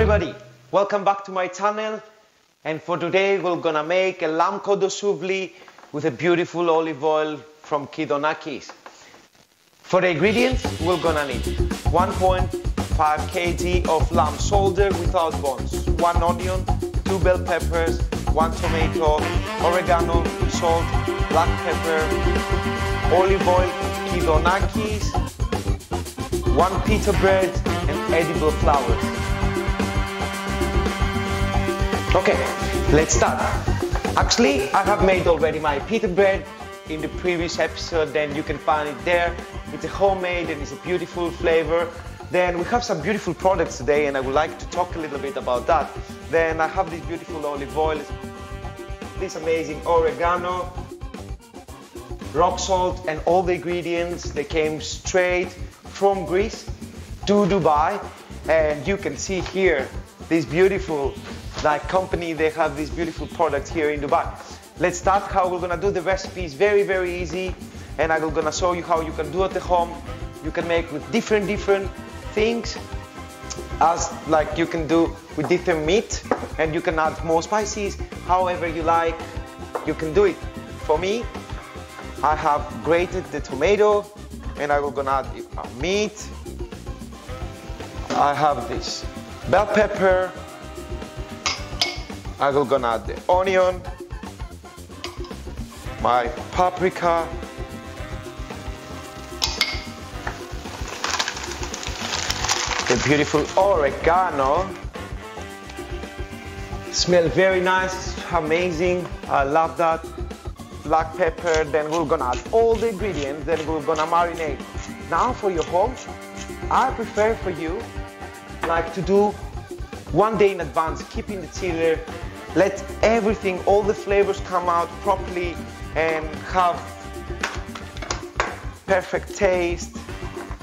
everybody, welcome back to my channel and for today we're gonna make a lamb kontosouvli with a beautiful olive oil from Kidonakis. For the ingredients we're gonna need 1.5 kg of lamb shoulder without bones, 1 onion, 2 bell peppers, 1 tomato, oregano, salt, black pepper, olive oil, Kidonakis, 1 pita bread and edible flowers. Okay, let's start. Actually, I have made already my pita bread in the previous episode, then you can find it there. It's a homemade and it's a beautiful flavor. Then we have some beautiful products today and I would like to talk a little bit about that. Then I have this beautiful olive oil, this amazing oregano, rock salt and all the ingredients, they came straight from Greece to Dubai. And you can see here this beautiful like company, they have this beautiful product here in Dubai. Let's start how we're gonna do the recipe. It's very, very easy. And I'm gonna show you how you can do it at home. You can make with different, different things as like you can do with different meat and you can add more spices however you like you can do it for me I have grated the tomato and I will gonna add uh, meat I have this bell pepper I will gonna add the onion, my paprika, the beautiful oregano. Smell very nice, amazing. I love that. Black pepper, then we're gonna add all the ingredients, then we're gonna marinate. Now for your home, I prefer for you like to do one day in advance, keeping the chiller let everything, all the flavors come out properly and have perfect taste.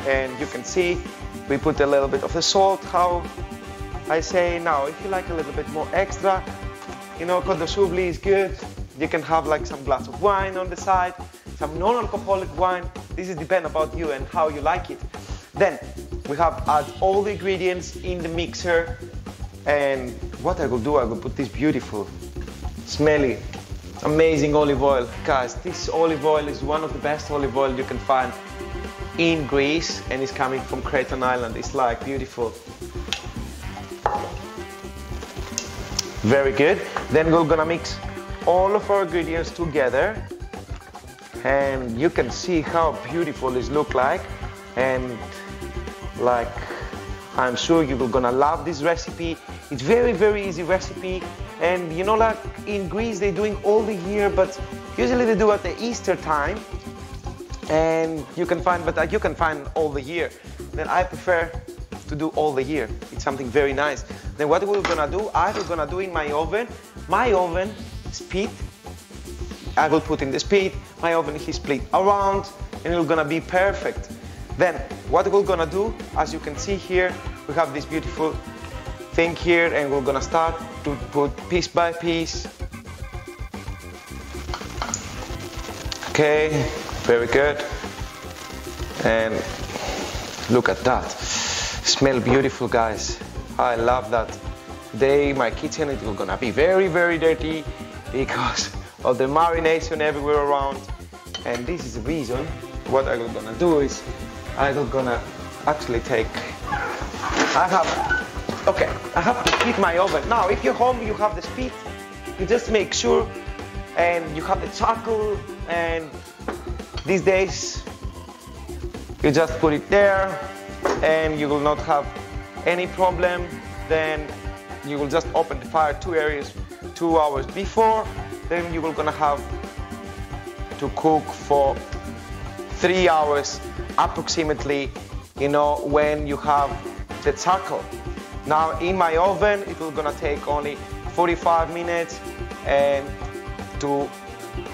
And you can see we put a little bit of the salt, how I say now, if you like a little bit more extra, you know, kontosouvli is good. You can have like some glass of wine on the side, some non-alcoholic wine. This is depend about you and how you like it. Then we have add all the ingredients in the mixer and what I will do, I will put this beautiful, smelly, amazing olive oil. Guys, this olive oil is one of the best olive oil you can find in Greece and it's coming from Cretan Island. It's like beautiful. Very good. Then we're gonna mix all of our ingredients together and you can see how beautiful this look like and like I'm sure you will gonna love this recipe. It's very, very easy recipe. And you know, like in Greece, they're doing all the year, but usually they do at the Easter time. And you can find, but you can find all the year. Then I prefer to do all the year. It's something very nice. Then what we're gonna do, I will gonna do in my oven. My oven speed, I will put in the speed. My oven is split around and it's gonna be perfect. Then what we're gonna do, as you can see here, we have this beautiful thing here and we're gonna start to put piece by piece. Okay, very good. And look at that. Smell beautiful, guys. I love that. Today, my kitchen is gonna be very, very dirty because of the marination everywhere around. And this is the reason what I'm gonna do is I'm gonna actually take, I have, okay, I have to heat my oven. Now, if you're home, you have the speed, you just make sure, and you have the charcoal, and these days, you just put it there, and you will not have any problem. Then you will just open the fire two areas, two hours before. Then you will gonna have to cook for three hours approximately, you know, when you have the charcoal. Now in my oven, it will gonna take only 45 minutes and to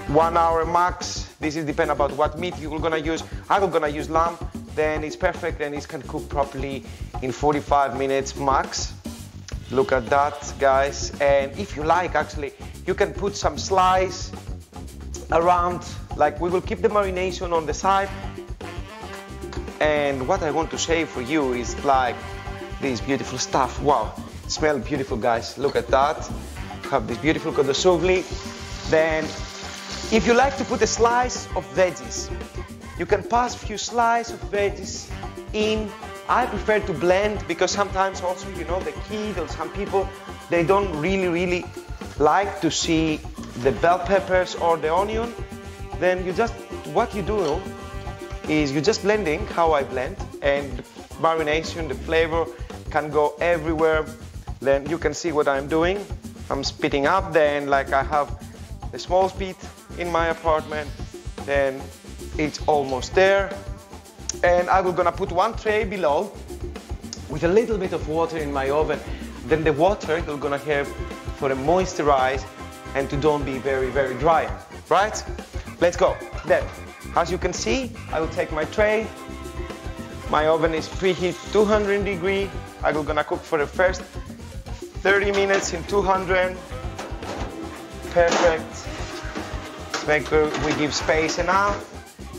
one hour max. This is depend about what meat you're gonna use. I'm gonna use lamb, then it's perfect and it can cook properly in 45 minutes max. Look at that, guys. And if you like, actually, you can put some slice around, like we will keep the marination on the side and what I want to say for you is like this beautiful stuff. Wow, Smell beautiful, guys. Look at that. Have this beautiful kontosouvli. Then, if you like to put a slice of veggies, you can pass a few slices of veggies in. I prefer to blend because sometimes also, you know, the kid or some people, they don't really, really like to see the bell peppers or the onion. Then you just, what you do is you're just blending how I blend and marination, the flavor can go everywhere. Then you can see what I'm doing. I'm speeding up, then like I have a small speed in my apartment, then it's almost there. And I will gonna put one tray below with a little bit of water in my oven. Then the water is gonna help for the moisturize and to don't be very, very dry, right? Let's go. Then, as you can see, I will take my tray. My oven is preheat 200 degree. I will gonna cook for the first 30 minutes in 200. Perfect. Make sure we give space enough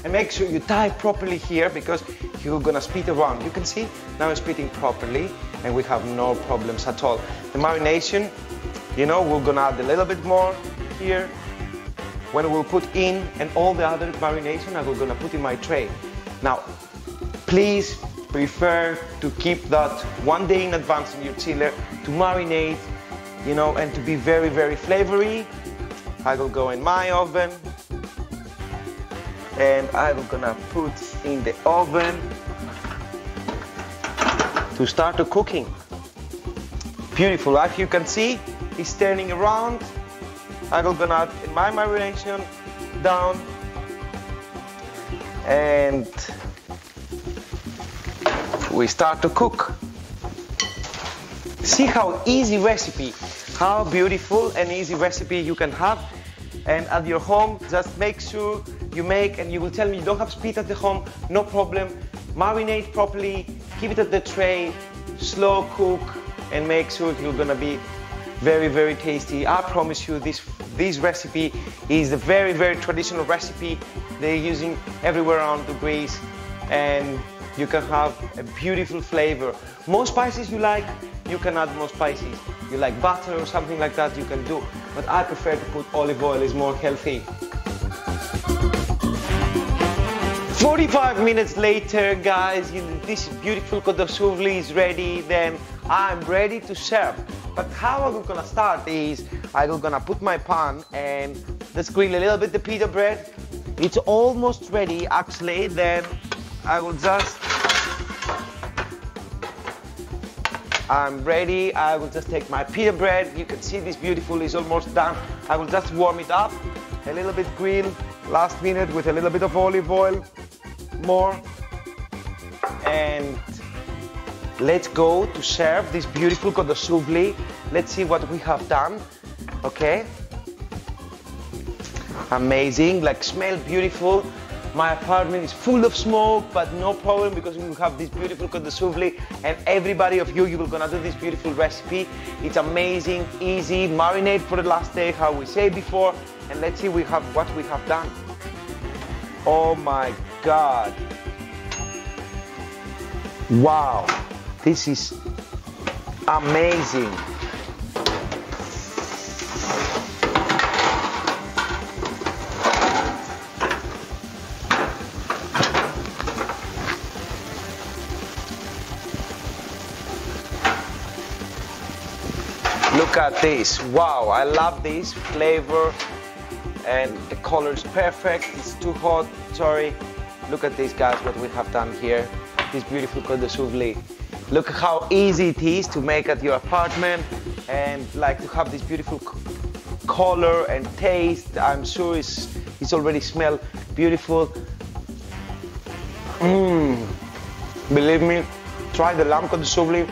and make sure you tie properly here because you're gonna spit around. You can see now it's spitting properly and we have no problems at all. The marination, you know, we're gonna add a little bit more here. When we'll put in and all the other marination, I'm gonna put in my tray. Now, please prefer to keep that one day in advance in your chiller to marinate, you know, and to be very, very flavory. I will go in my oven and I'm gonna put in the oven to start the cooking. Beautiful, as you can see, it's turning around. I'm gonna add my marination down and we start to cook. See how easy recipe, how beautiful and easy recipe you can have and at your home just make sure you make and you will tell me you don't have speed at the home, no problem. Marinate properly, keep it at the tray, slow cook and make sure you're gonna be very very tasty. I promise you this this recipe is a very very traditional recipe they're using everywhere around the Greece and you can have a beautiful flavor. More spices you like, you can add more spices. You like butter or something like that, you can do. But I prefer to put olive oil, it's more healthy. 45 minutes later, guys, this beautiful kontosouvli is ready. Then I'm ready to serve. But how I'm gonna start is I'm gonna put my pan and let's grill a little bit the pita bread. It's almost ready, actually. Then I will just I'm ready. I will just take my pita bread. You can see this beautiful is almost done. I will just warm it up, a little bit grill, last minute with a little bit of olive oil, more. And let's go to serve this beautiful kontosouvli. Let's see what we have done, okay? Amazing, like smell beautiful. My apartment is full of smoke, but no problem because we have this beautiful kontosouvli and everybody of you, you will gonna do this beautiful recipe. It's amazing, easy, marinate for the last day, how we say before, and let's see we have what we have done. Oh my God. Wow, this is amazing. Look at this. Wow, I love this flavor and the color is perfect. It's too hot, sorry. Look at this guys, what we have done here. This beautiful kontosouvli. Look how easy it is to make at your apartment and like to have this beautiful color and taste. I'm sure it's, it's already smell beautiful. Mmm. Believe me, try the lamb kontosouvli.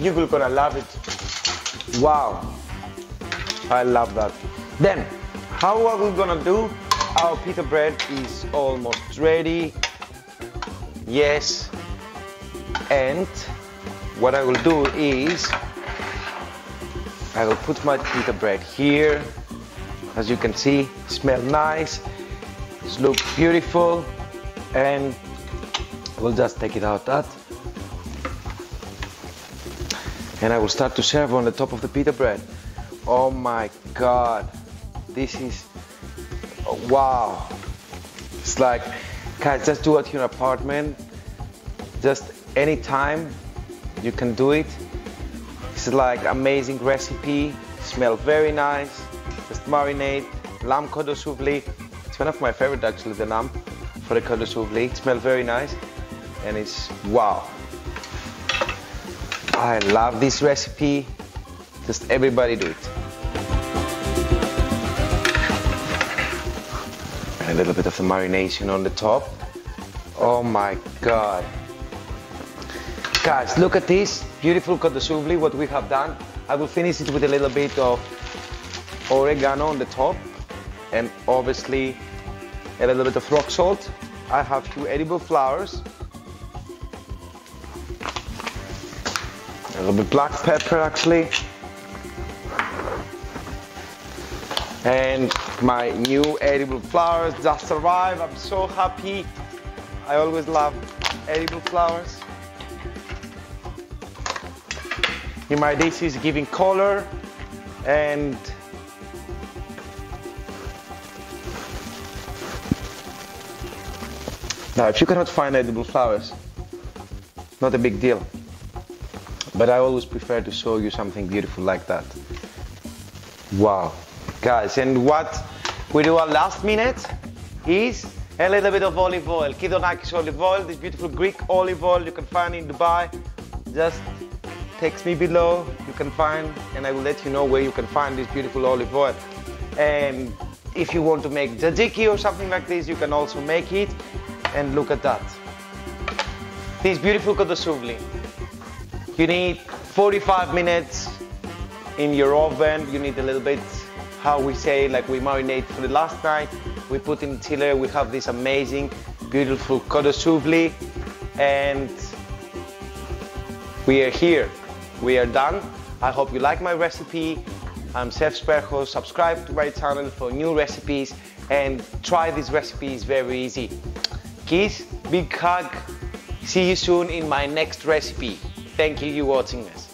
You will gonna love it. Wow, I love that. Then, how are we gonna do? Our pita bread is almost ready. Yes. And what I will do is, I will put my pita bread here. As you can see, smell nice. Looks beautiful. And we'll just take it out that. And I will start to serve on the top of the pita bread. Oh my God. This is, wow. It's like, guys, just do it in your apartment. Just anytime you can do it. It's like amazing recipe. Smell very nice. Just marinate. Lamb cordon kontosouvli. It's one of my favorite actually, the lamb for the cordon kontosouvli. It smells very nice and it's wow. I love this recipe. Just everybody do it. And a little bit of the marination on the top. Oh my God. Guys, look at this beautiful kontosouvli, what we have done. I will finish it with a little bit of oregano on the top and obviously a little bit of rock salt. I have two edible flowers, a little bit black pepper actually, and my new edible flowers just arrived. I'm so happy. I always love edible flowers. In my dishes, giving color and now if you cannot find edible flowers, not a big deal. But I always prefer to show you something beautiful like that. Wow. Guys, and what we do our last minute is a little bit of olive oil. Kidonakis olive oil, this beautiful Greek olive oil you can find in Dubai. Just text me below, you can find, and I will let you know where you can find this beautiful olive oil. And if you want to make tzatziki or something like this, you can also make it. And look at that. This beautiful kontosouvli. You need 45 minutes in your oven. You need a little bit how we say, like we marinate for the last night. We put in the chiller, we have this amazing, beautiful kontosouvli, and we are here. We are done. I hope you like my recipe. I'm Chef Sperxos. Subscribe to my channel for new recipes and try these recipes very easy. Kiss, big hug. See you soon in my next recipe. Thank you for watching this.